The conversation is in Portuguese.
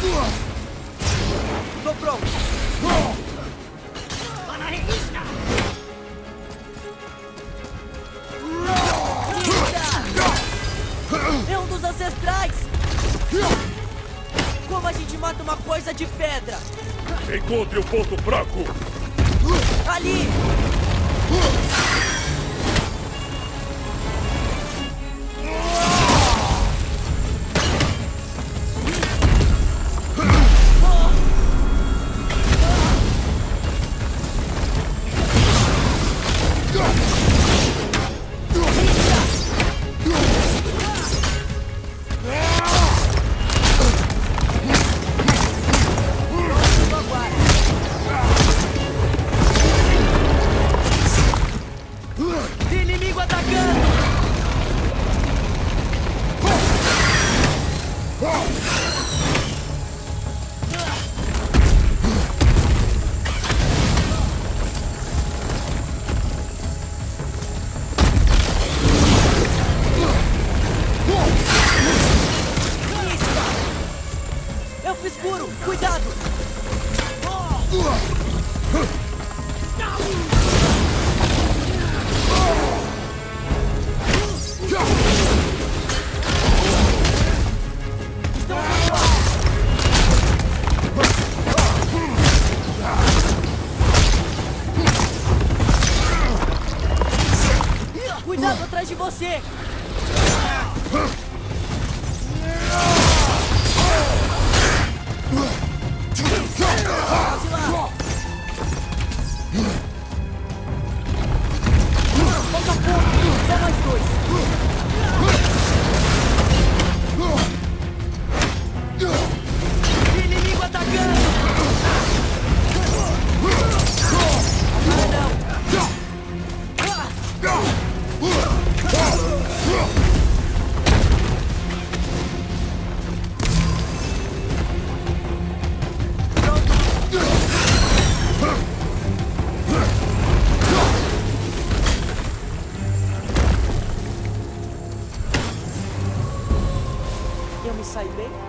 Tô pronto. É um dos ancestrais! Como a gente mata uma coisa de pedra? Encontre o ponto fraco. Ali! Fiz escuro! Cuidado! Cuidado atrás de você! hear me say me?